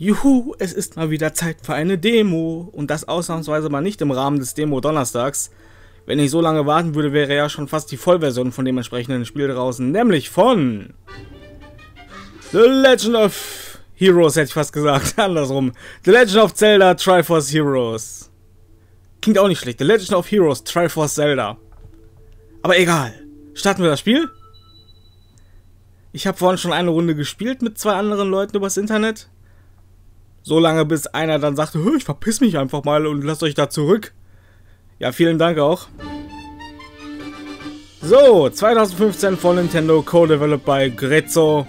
Juhu, es ist mal wieder Zeit für eine Demo. Und das ausnahmsweise mal nicht im Rahmen des Demo-Donnerstags. Wenn ich so lange warten würde, wäre ja schon fast die Vollversion von dem entsprechenden Spiel draußen. Nämlich von... The Legend of Heroes, hätte ich fast gesagt. Andersrum. The Legend of Zelda Triforce Heroes. Klingt auch nicht schlecht. The Legend of Heroes Triforce Zelda. Aber egal. Starten wir das Spiel? Ich habe vorhin schon eine Runde gespielt mit zwei anderen Leuten übers Internet. So lange, bis einer dann sagte, ich verpiss mich einfach mal und lasst euch da zurück. Ja, vielen Dank auch. So, 2015 von Nintendo, co-developed by Grezzo.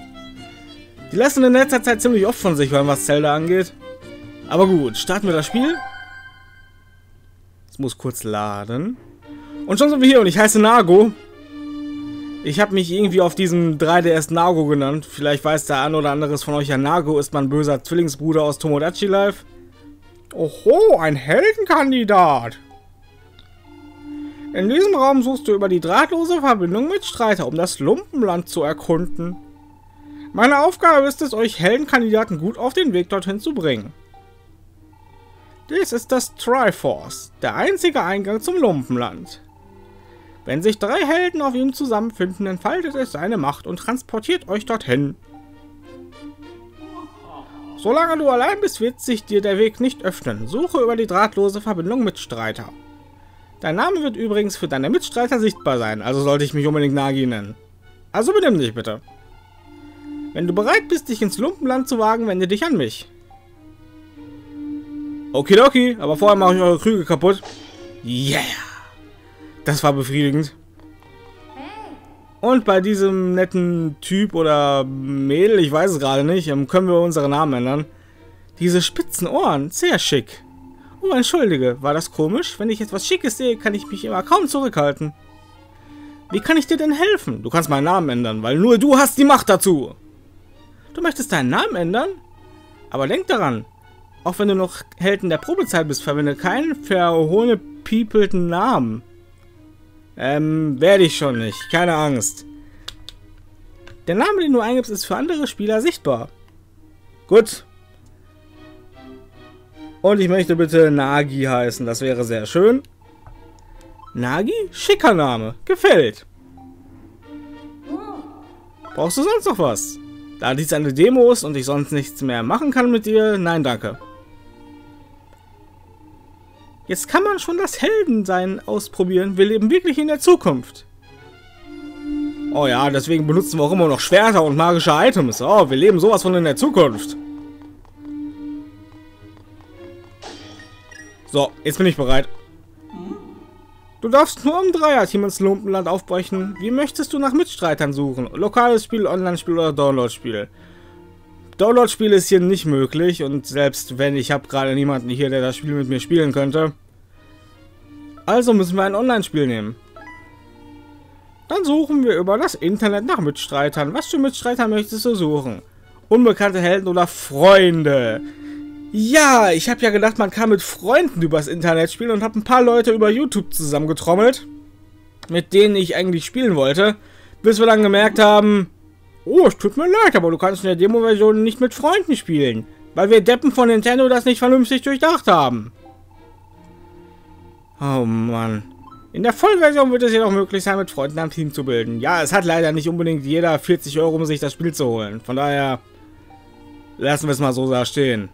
Die lassen in letzter Zeit ziemlich oft von sich was Zelda angeht. Aber gut, starten wir das Spiel. Es muss kurz laden. Und schon sind wir hier und ich heiße Nago. Ich habe mich irgendwie auf diesem 3DS Nago genannt. Vielleicht weiß der ein oder andere von euch ja, Nago ist mein böser Zwillingsbruder aus Tomodachi Life. Oho, ein Heldenkandidat. In diesem Raum suchst du über die drahtlose Verbindung mit Streiter, um das Lumpenland zu erkunden. Meine Aufgabe ist es, euch Heldenkandidaten gut auf den Weg dorthin zu bringen. Dies ist das Triforce, der einzige Eingang zum Lumpenland. Wenn sich drei Helden auf ihm zusammenfinden, entfaltet es seine Macht und transportiert euch dorthin. Solange du allein bist, wird sich dir der Weg nicht öffnen. Suche über die drahtlose Verbindung Mitstreiter. Dein Name wird übrigens für deine Mitstreiter sichtbar sein, also sollte ich mich unbedingt Nagi nennen. Also benimm dich bitte. Wenn du bereit bist, dich ins Lumpenland zu wagen, wende dich an mich. Okidoki, aber vorher mache ich eure Krüge kaputt. Yeah! Das war befriedigend. Und bei diesem netten Typ oder Mädel, ich weiß es gerade nicht, ähm, können wir unsere Namen ändern. Diese spitzen Ohren, sehr schick. Oh, entschuldige, war das komisch? Wenn ich etwas Schickes sehe, kann ich mich immer kaum zurückhalten. Wie kann ich dir denn helfen? Du kannst meinen Namen ändern, weil nur du hast die Macht dazu. Du möchtest deinen Namen ändern? Aber denk daran, auch wenn du noch Held in der Probezeit bist, verwende keinen verhohnepiepelten Namen. Ähm, werde ich schon nicht. Keine Angst. Der Name, den du eingibst, ist für andere Spieler sichtbar. Gut. Und ich möchte bitte Nagi heißen. Das wäre sehr schön. Nagi? Schicker Name. Gefällt. Brauchst du sonst noch was? Da dies eine Demo ist und ich sonst nichts mehr machen kann mit dir, nein danke. Jetzt kann man schon das Heldensein ausprobieren. Wir leben wirklich in der Zukunft. Oh ja, deswegen benutzen wir auch immer noch Schwerter und magische Items. Oh, wir leben sowas von in der Zukunft. So, jetzt bin ich bereit. Du darfst nur im Dreierteam ins Lumpenland aufbrechen. Wie möchtest du nach Mitstreitern suchen? Lokales Spiel, Online-Spiel oder Download-Spiel? Download-Spiel ist hier nicht möglich und selbst wenn, ich habe gerade niemanden hier, der das Spiel mit mir spielen könnte. Also müssen wir ein Online-Spiel nehmen. Dann suchen wir über das Internet nach Mitstreitern. Was für Mitstreiter möchtest du suchen? Unbekannte Helden oder Freunde? Ja, ich habe ja gedacht, man kann mit Freunden übers Internet spielen und habe ein paar Leute über YouTube zusammengetrommelt, mit denen ich eigentlich spielen wollte, bis wir dann gemerkt haben, Oh, es tut mir leid, aber du kannst in der Demo-Version nicht mit Freunden spielen. Weil wir Deppen von Nintendo das nicht vernünftig durchdacht haben. Oh Mann. In der Vollversion wird es jedoch möglich sein, mit Freunden ein Team zu bilden. Ja, es hat leider nicht unbedingt jeder 40 Euro, um sich das Spiel zu holen. Von daher lassen wir es mal so da stehen.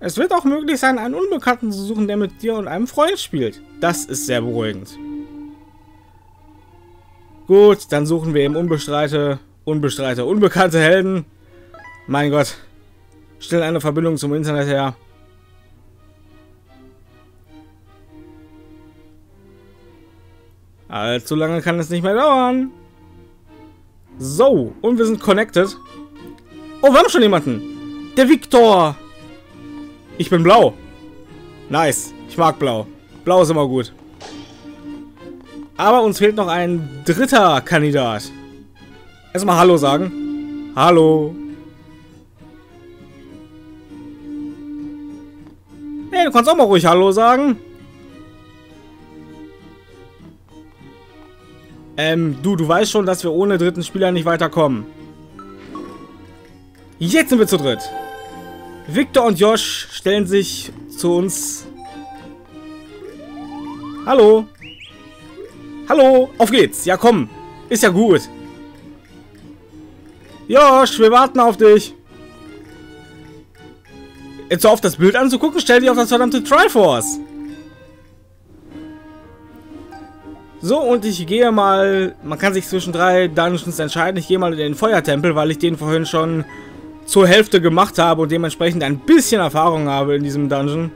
Es wird auch möglich sein, einen Unbekannten zu suchen, der mit dir und einem Freund spielt. Das ist sehr beruhigend. Gut, dann suchen wir eben unbestreite, unbestreite, unbekannte Helden. Mein Gott. Stellen eine Verbindung zum Internet her. Allzu lange kann es nicht mehr dauern. So, und wir sind connected. Oh, wir haben schon jemanden. Der Victor. Ich bin blau. Nice. Ich mag blau. Blau ist immer gut. Aber uns fehlt noch ein dritter Kandidat. Erstmal Hallo sagen. Hallo. Hey, du kannst auch mal ruhig Hallo sagen. Ähm, du, du weißt schon, dass wir ohne dritten Spieler nicht weiterkommen. Jetzt sind wir zu dritt. Victor und Josh stellen sich zu uns. Hallo. Hallo, auf geht's. Ja, komm. Ist ja gut. Josh, wir warten auf dich. Jetzt so auf das Bild anzugucken, stell dich auf das verdammte Triforce. So, und ich gehe mal... Man kann sich zwischen drei Dungeons entscheiden. Ich gehe mal in den Feuertempel, weil ich den vorhin schon zur Hälfte gemacht habe und dementsprechend ein bisschen Erfahrung habe in diesem Dungeon.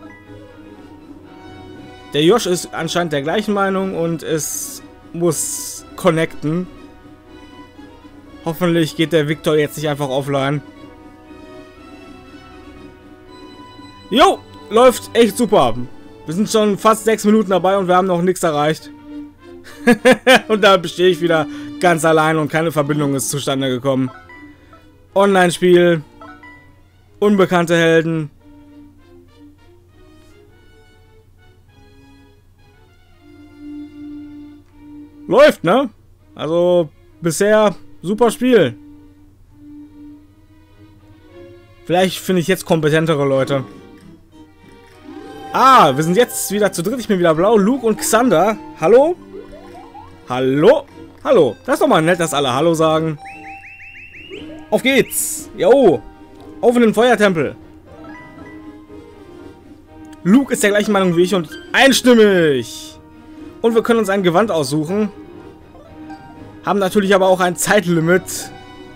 Der Josh ist anscheinend der gleichen Meinung und es muss connecten. Hoffentlich geht der Victor jetzt nicht einfach offline. Jo, läuft echt super. Wir sind schon fast sechs Minuten dabei und wir haben noch nichts erreicht. und da bestehe ich wieder ganz allein und keine Verbindung ist zustande gekommen. Online-Spiel. Unbekannte Helden. Läuft, ne? Also, bisher super Spiel. Vielleicht finde ich jetzt kompetentere Leute. Ah, wir sind jetzt wieder zu dritt. Ich bin wieder blau. Luke und Xander. Hallo? Hallo? Hallo. Das ist doch mal nett, dass alle Hallo sagen. Auf geht's. Jo. Auf in den Feuertempel. Luke ist der gleichen Meinung wie ich und einstimmig. Und wir können uns ein Gewand aussuchen. Haben natürlich aber auch ein Zeitlimit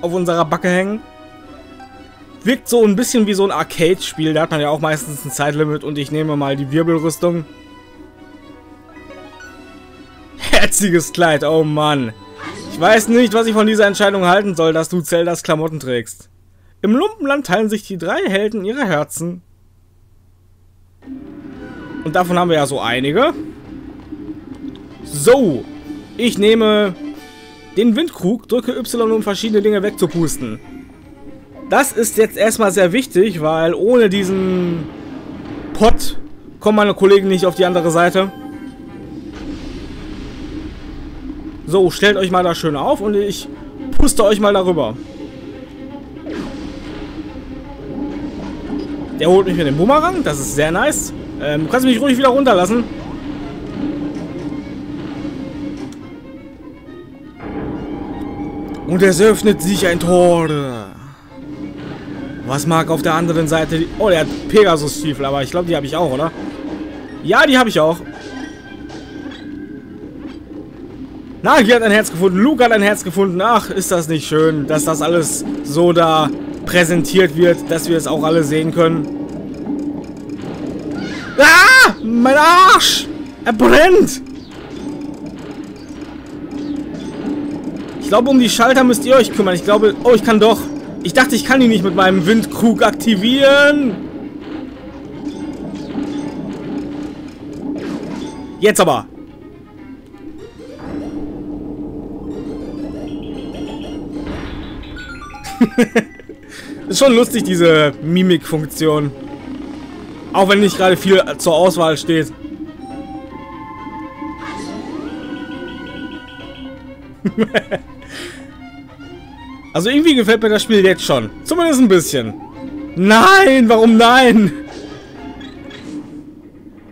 auf unserer Backe hängen. Wirkt so ein bisschen wie so ein Arcade-Spiel. Da hat man ja auch meistens ein Zeitlimit und ich nehme mal die Wirbelrüstung. Herziges Kleid, oh Mann. Ich weiß nicht, was ich von dieser Entscheidung halten soll, dass du Zeldas Klamotten trägst. Im Lumpenland teilen sich die drei Helden ihre Herzen. Und davon haben wir ja so einige. So. Ich nehme den Windkrug, drücke Y, um verschiedene Dinge wegzupusten. Das ist jetzt erstmal sehr wichtig, weil ohne diesen Pot kommen meine Kollegen nicht auf die andere Seite. So, stellt euch mal da schön auf und ich puste euch mal darüber. Der holt mich mit dem Bumerang, das ist sehr nice. Ähm, du kannst mich ruhig wieder runterlassen. Und es öffnet sich ein Tor. Was mag auf der anderen Seite... Oh, der hat Pegasus-Stiefel, aber ich glaube, die habe ich auch, oder? Ja, die habe ich auch. Nagi hat ein Herz gefunden, Luke hat ein Herz gefunden. Ach, ist das nicht schön, dass das alles so da präsentiert wird, dass wir es auch alle sehen können. Ah! Mein Arsch! Er brennt! Glaube, um die Schalter müsst ihr euch kümmern. Ich glaube... Oh, ich kann doch. Ich dachte, ich kann die nicht mit meinem Windkrug aktivieren. Jetzt aber. ist schon lustig, diese Mimik-Funktion. Auch wenn nicht gerade viel zur Auswahl steht. also irgendwie gefällt mir das Spiel jetzt schon. Zumindest ein bisschen. Nein, warum nein?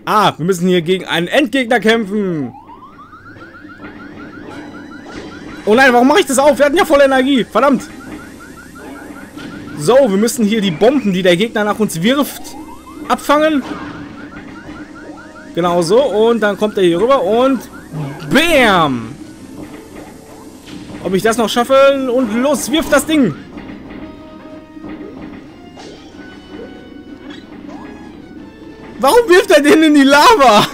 Ah, wir müssen hier gegen einen Endgegner kämpfen. Oh nein, warum mache ich das auf? Wir hatten ja voll Energie. Verdammt. So, wir müssen hier die Bomben, die der Gegner nach uns wirft, abfangen. Genau so. Und dann kommt er hier rüber und... Bam! Ob ich das noch schaffe? Und los, wirf das Ding! Warum wirft er den in die Lava?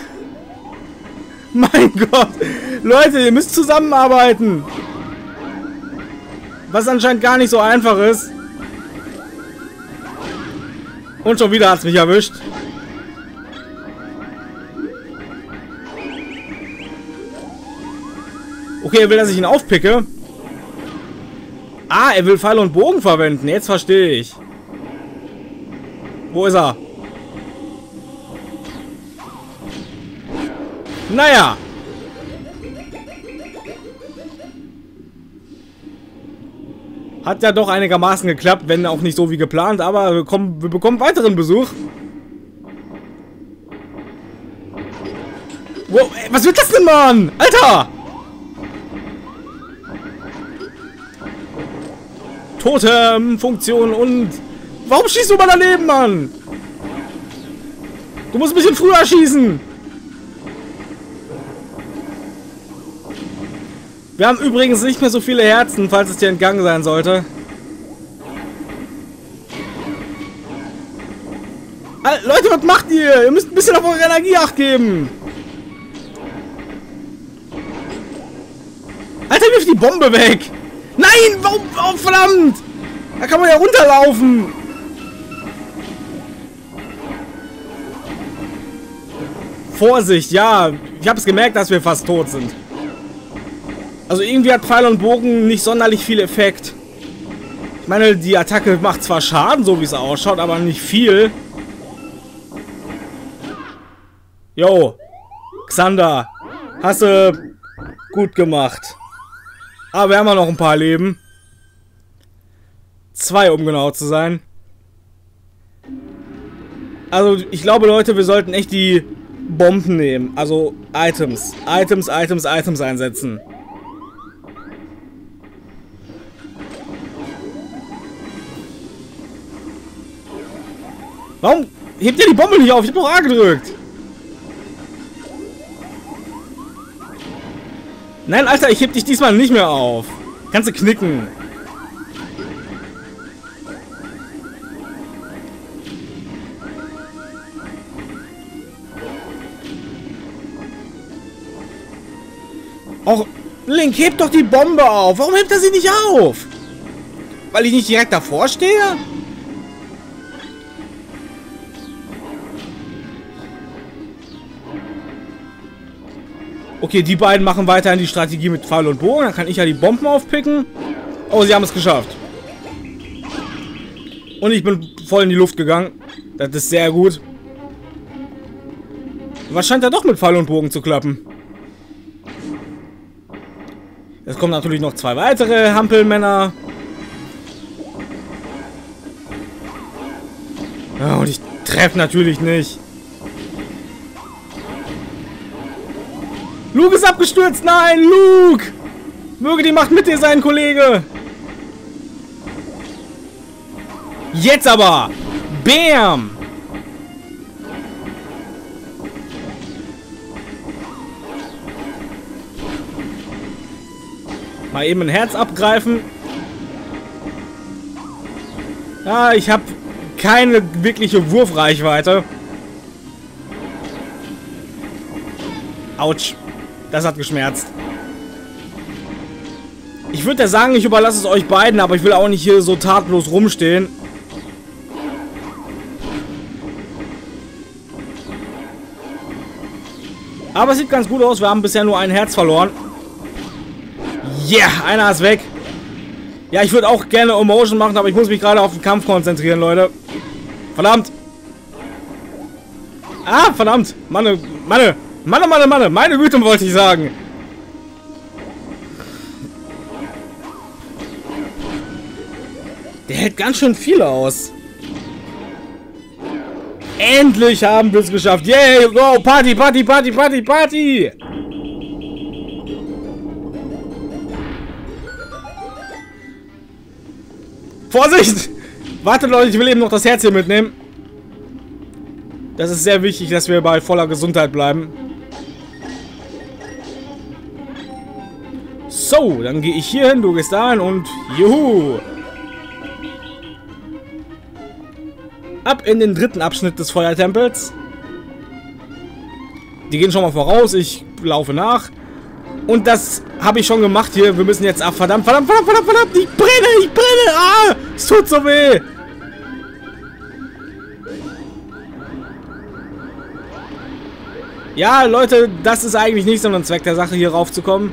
Mein Gott! Leute, ihr müsst zusammenarbeiten! Was anscheinend gar nicht so einfach ist. Und schon wieder hat es mich erwischt. Okay, er will, dass ich ihn aufpicke. Ah, er will Pfeil und Bogen verwenden. Jetzt verstehe ich. Wo ist er? Naja. Hat ja doch einigermaßen geklappt, wenn auch nicht so wie geplant, aber wir, kommen, wir bekommen weiteren Besuch. Wow, ey, was wird das denn, Mann? Alter! Totem-Funktion und... Warum schießt du mal daneben, Mann? Du musst ein bisschen früher schießen. Wir haben übrigens nicht mehr so viele Herzen, falls es dir entgangen sein sollte. Leute, was macht ihr? Ihr müsst ein bisschen auf eure Energie acht geben. Alter, wirf die Bombe weg. Nein, warum? Oh, verdammt! Da kann man ja runterlaufen. Vorsicht, ja. Ich habe es gemerkt, dass wir fast tot sind. Also irgendwie hat Pfeil und Bogen nicht sonderlich viel Effekt. Ich meine, die Attacke macht zwar Schaden, so wie es ausschaut, aber nicht viel. Jo, Xander, hast du gut gemacht. Aber wir haben ja noch ein paar Leben. Zwei, um genau zu sein. Also, ich glaube, Leute, wir sollten echt die Bomben nehmen. Also, Items. Items, Items, Items einsetzen. Warum hebt ihr die Bombe nicht auf? Ich hab doch A gedrückt. Nein, Alter, ich heb dich diesmal nicht mehr auf. Kannst du knicken. Och, Link, heb doch die Bombe auf. Warum hebt er sie nicht auf? Weil ich nicht direkt davor stehe? Okay, die beiden machen weiterhin die Strategie mit Pfeil und Bogen. Dann kann ich ja die Bomben aufpicken. Oh, sie haben es geschafft. Und ich bin voll in die Luft gegangen. Das ist sehr gut. Was scheint da doch mit Pfeil und Bogen zu klappen? Es kommen natürlich noch zwei weitere Hampelmänner. Ja, und ich treffe natürlich nicht. Luke ist abgestürzt. Nein, Luke. Möge die Macht mit dir sein, Kollege. Jetzt aber. Bam. Mal eben ein Herz abgreifen. Ja, ich habe keine wirkliche Wurfreichweite. Autsch. Das hat geschmerzt. Ich würde ja sagen, ich überlasse es euch beiden, aber ich will auch nicht hier so tatlos rumstehen. Aber es sieht ganz gut aus. Wir haben bisher nur ein Herz verloren. Yeah, einer ist weg. Ja, ich würde auch gerne Emotion machen, aber ich muss mich gerade auf den Kampf konzentrieren, Leute. Verdammt. Ah, verdammt. Manne, Manne. Mann, Mann, Mann, meine Güte wollte ich sagen. Der hält ganz schön viel aus. Endlich haben wir es geschafft. Yay, go, Party, Party, Party, Party, Party. Vorsicht! Warte Leute, ich will eben noch das Herz hier mitnehmen. Das ist sehr wichtig, dass wir bei voller Gesundheit bleiben. So, dann gehe ich hier hin, du gehst dahin und juhu. Ab in den dritten Abschnitt des Feuertempels. Die gehen schon mal voraus, ich laufe nach. Und das habe ich schon gemacht hier. Wir müssen jetzt... Ach, verdammt, verdammt, verdammt, verdammt, verdammt. Ich brenne, ich brenne. Ah, es tut so weh. Ja, Leute, das ist eigentlich nicht so ein Zweck der Sache, hier raufzukommen.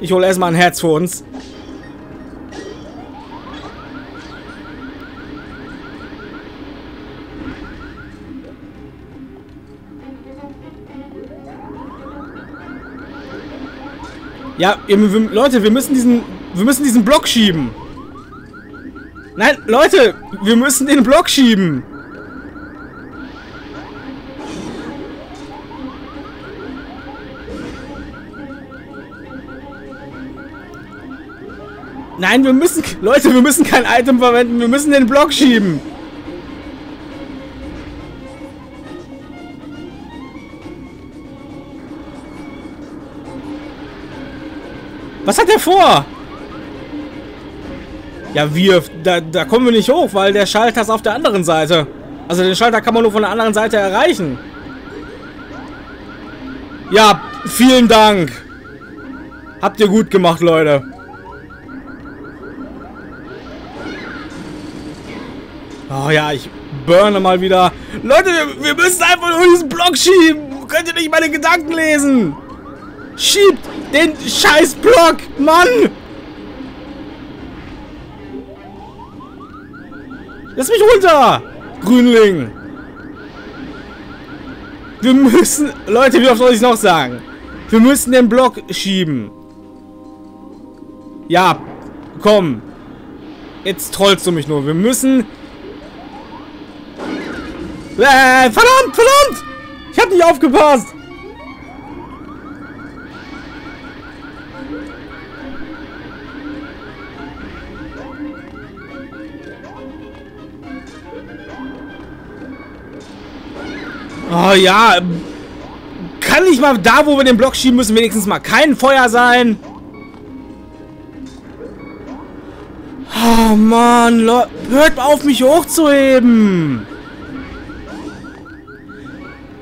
Ich hole erstmal ein Herz für uns. Ja, Leute, wir müssen diesen Wir müssen diesen Block schieben. Nein, Leute, wir müssen den Block schieben. Nein, wir müssen... Leute, wir müssen kein Item verwenden. Wir müssen den Block schieben. Was hat er vor? Ja, wir... Da, da kommen wir nicht hoch, weil der Schalter ist auf der anderen Seite. Also den Schalter kann man nur von der anderen Seite erreichen. Ja, vielen Dank. Habt ihr gut gemacht, Leute. Oh ja, ich burne mal wieder. Leute, wir, wir müssen einfach nur diesen Block schieben. Könnt ihr nicht meine Gedanken lesen? Schiebt den scheiß Block, Mann! Lass mich runter! Grünling! Wir müssen... Leute, wie oft soll ich noch sagen? Wir müssen den Block schieben. Ja, komm. Jetzt trollst du mich nur. Wir müssen äh, verdammt, verdammt! Ich hab nicht aufgepasst! Oh ja. Kann nicht mal da, wo wir den Block schieben müssen, wenigstens mal kein Feuer sein? Oh Mann, hört auf mich hochzuheben!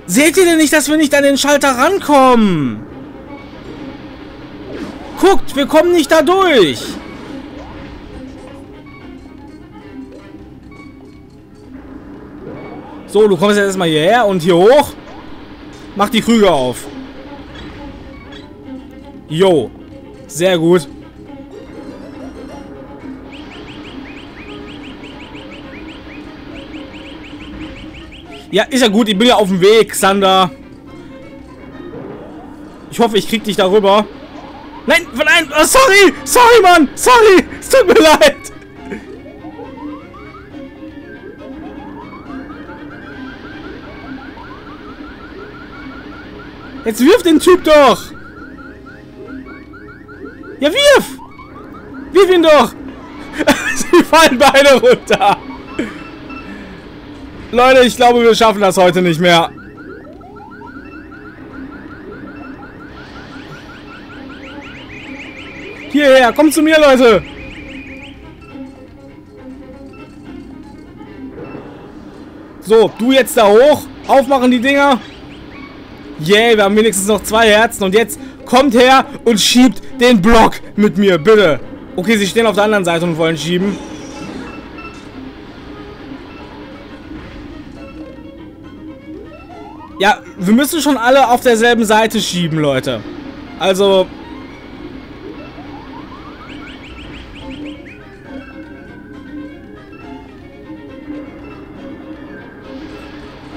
Seht ihr denn nicht, dass wir nicht an den Schalter rankommen? Guckt, wir kommen nicht da durch. So, du kommst jetzt erstmal hierher und hier hoch. Mach die Krüge auf. Jo. Sehr gut. Ja, ist ja gut. Ich bin ja auf dem Weg, Sander. Ich hoffe, ich krieg dich darüber. Nein, nein, oh, sorry, sorry, Mann, sorry, es tut mir leid. Jetzt wirf den Typ doch. Ja, wirf. Wirf ihn doch. Sie fallen beide runter. Leute, ich glaube, wir schaffen das heute nicht mehr. Hierher, kommt zu mir, Leute. So, du jetzt da hoch. Aufmachen die Dinger. Yay, yeah, wir haben wenigstens noch zwei Herzen. Und jetzt kommt her und schiebt den Block mit mir, bitte. Okay, sie stehen auf der anderen Seite und wollen schieben. Ja, wir müssen schon alle auf derselben Seite schieben, Leute. Also...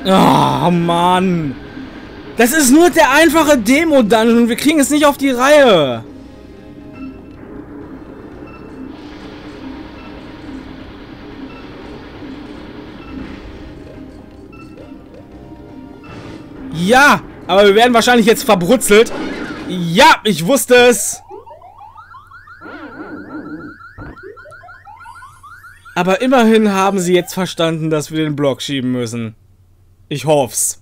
Oh, Mann. Das ist nur der einfache Demo-Dungeon. Wir kriegen es nicht auf die Reihe. Ja, aber wir werden wahrscheinlich jetzt verbrutzelt. Ja, ich wusste es. Aber immerhin haben sie jetzt verstanden, dass wir den Block schieben müssen. Ich hoff's.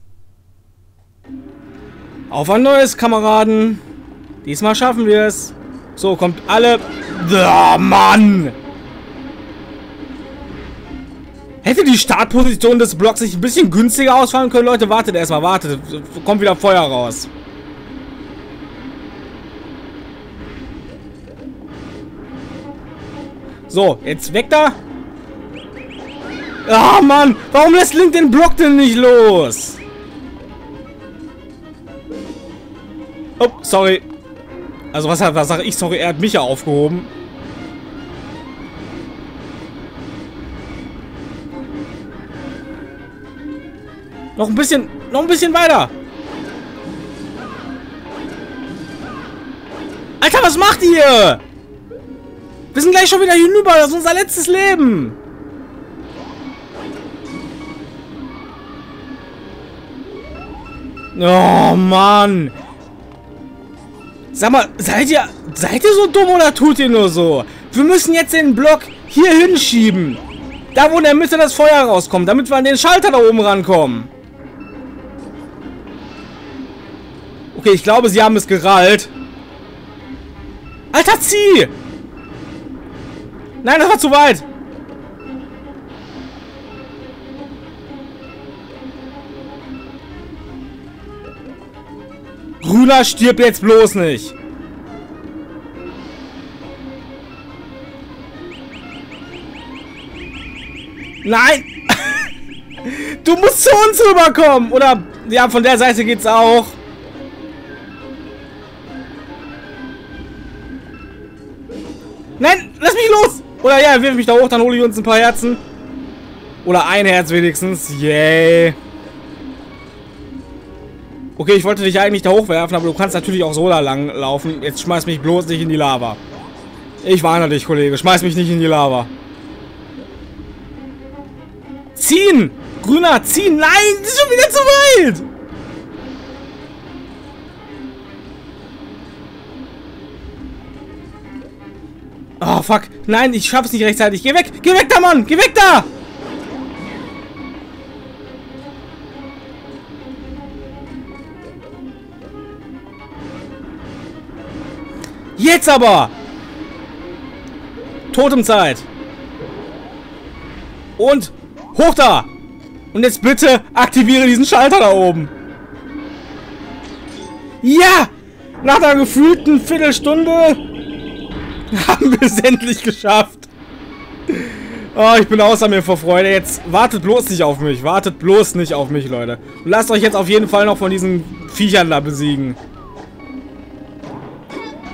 Auf ein neues, Kameraden. Diesmal schaffen wir es. So, kommt alle... Oh, Mann! Hätte die Startposition des Blocks sich ein bisschen günstiger ausfallen können? Leute, wartet erstmal, wartet. Kommt wieder Feuer raus. So, jetzt weg da. Ah, Mann. Warum lässt Link den Block denn nicht los? Oh, sorry. Also, was, was sage ich? Sorry, er hat mich ja aufgehoben. Noch ein bisschen, noch ein bisschen weiter. Alter, was macht ihr? Wir sind gleich schon wieder hinüber. Das ist unser letztes Leben. Oh, Mann. Sag mal, seid ihr, seid ihr so dumm oder tut ihr nur so? Wir müssen jetzt den Block hier hinschieben. Da, wo in der Mitte das Feuer rauskommt, damit wir an den Schalter da oben rankommen. Okay, ich glaube, sie haben es gerallt. Alter, zieh! Nein, das war zu weit. Grüner stirb jetzt bloß nicht. Nein! Du musst zu uns rüberkommen! Oder, ja, von der Seite geht's auch. Nein, lass mich los! Oder ja, wirf mich da hoch, dann hole ich uns ein paar Herzen. Oder ein Herz wenigstens. Yay. Okay, ich wollte dich eigentlich da hochwerfen, aber du kannst natürlich auch so da lang laufen. Jetzt schmeiß mich bloß nicht in die Lava. Ich warne dich, Kollege. Schmeiß mich nicht in die Lava. Ziehen! Grüner, ziehen! Nein, das ist schon wieder zu weit! Oh, fuck. Nein, ich schaff's nicht rechtzeitig. Geh weg! Geh weg da, Mann! Geh weg da! Jetzt aber! Totemzeit! Und hoch da! Und jetzt bitte aktiviere diesen Schalter da oben. Ja! Nach einer gefühlten Viertelstunde Haben wir es endlich geschafft. Oh, ich bin außer mir vor Freude. Jetzt wartet bloß nicht auf mich. Wartet bloß nicht auf mich, Leute. Und lasst euch jetzt auf jeden Fall noch von diesen Viechern da besiegen.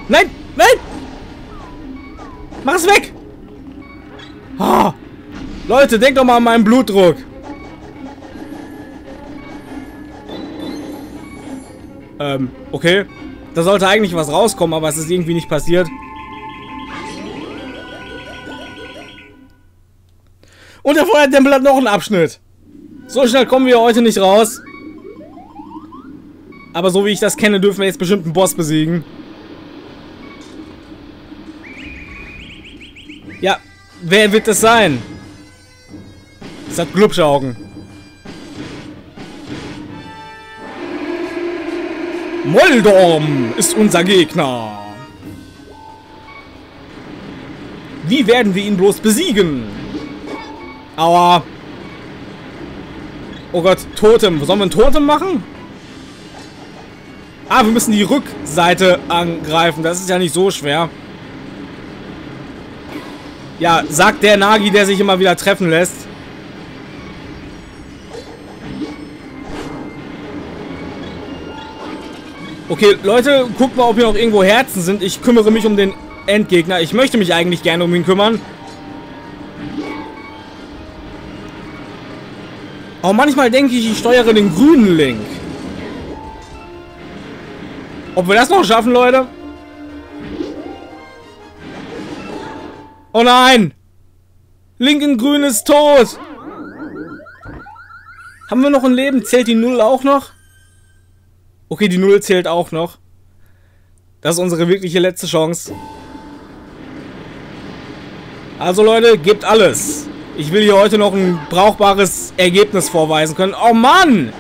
Nein! Nein! Mach es weg! Oh. Leute, denkt doch mal an meinen Blutdruck. Ähm, okay. Da sollte eigentlich was rauskommen, aber es ist irgendwie nicht passiert. Und der Feuertempel hat noch einen Abschnitt. So schnell kommen wir heute nicht raus. Aber so wie ich das kenne, dürfen wir jetzt bestimmt einen Boss besiegen. Ja, wer wird es sein? Es hat Glubschaugen. Moldorm ist unser Gegner. Wie werden wir ihn bloß besiegen? Aua. Oh Gott, Totem. Sollen wir ein Totem machen? Ah, wir müssen die Rückseite angreifen. Das ist ja nicht so schwer. Ja, sagt der Nagi, der sich immer wieder treffen lässt. Okay, Leute, guckt mal, ob hier noch irgendwo Herzen sind. Ich kümmere mich um den Endgegner. Ich möchte mich eigentlich gerne um ihn kümmern. Auch manchmal denke ich, ich steuere den grünen Link. Ob wir das noch schaffen, Leute? Oh nein! Link in grün ist tot! Haben wir noch ein Leben? Zählt die Null auch noch? Okay, die Null zählt auch noch. Das ist unsere wirkliche letzte Chance. Also Leute, gebt alles. Ich will hier heute noch ein brauchbares Ergebnis vorweisen können. Oh Mann!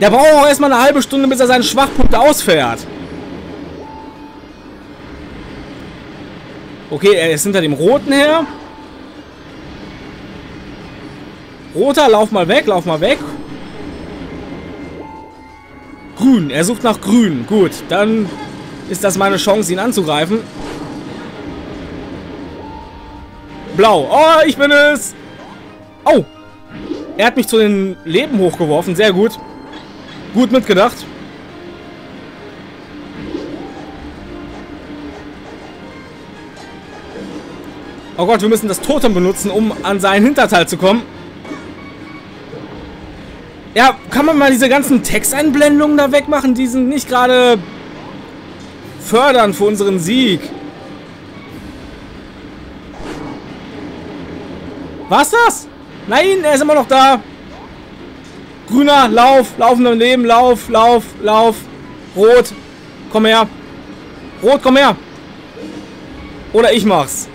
Der braucht auch erstmal eine halbe Stunde, bis er seinen Schwachpunkt ausfährt. Okay, er ist hinter dem Roten her. Roter, lauf mal weg, lauf mal weg. Grün, er sucht nach Grün. Gut, dann ist das meine Chance, ihn anzugreifen. Blau. Oh, ich bin es. Oh. Er hat mich zu den Leben hochgeworfen. Sehr gut. Gut mitgedacht. Oh Gott, wir müssen das Totem benutzen, um an seinen Hinterteil zu kommen. Ja, kann man mal diese ganzen Texteinblendungen da wegmachen? Die sind nicht gerade fördernd für unseren Sieg. Was das? Nein, er ist immer noch da. Grüner, lauf, laufen im Leben, lauf, lauf, lauf. Rot, komm her. Rot, komm her. Oder ich mach's.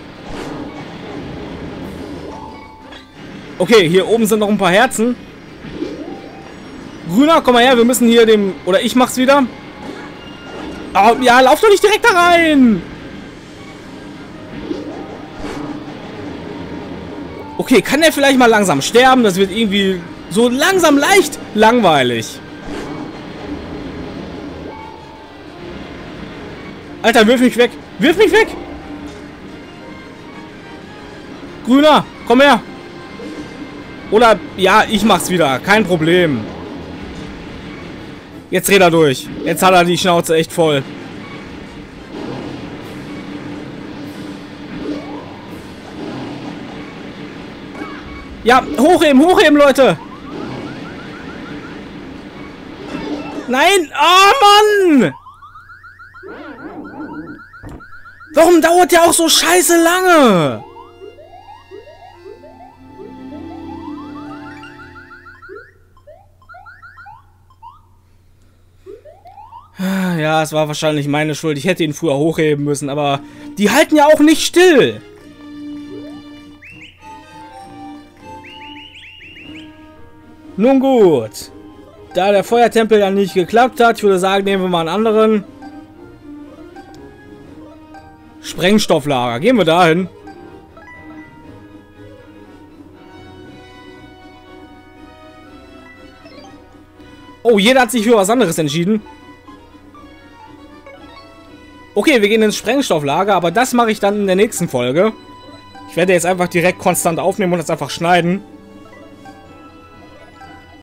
Okay, hier oben sind noch ein paar Herzen. Grüner, komm mal her, wir müssen hier dem... Oder ich mach's wieder. Oh, ja, lauf doch nicht direkt da rein. Okay, kann der vielleicht mal langsam sterben? Das wird irgendwie so langsam leicht langweilig. Alter, wirf mich weg. Wirf mich weg. Grüner, komm her. Oder, ja, ich mach's wieder. Kein Problem. Jetzt dreht er durch. Jetzt hat er die Schnauze echt voll. Ja, hochheben, hochheben, Leute. Nein! Oh, Mann! Warum dauert der auch so scheiße lange? Ja, es war wahrscheinlich meine Schuld. Ich hätte ihn früher hochheben müssen, aber die halten ja auch nicht still. Nun gut. Da der Feuertempel dann nicht geklappt hat, ich würde sagen, nehmen wir mal einen anderen. Sprengstofflager. Gehen wir dahin. Oh, jeder hat sich für was anderes entschieden. Okay, wir gehen ins Sprengstofflager, aber das mache ich dann in der nächsten Folge. Ich werde jetzt einfach direkt konstant aufnehmen und das einfach schneiden.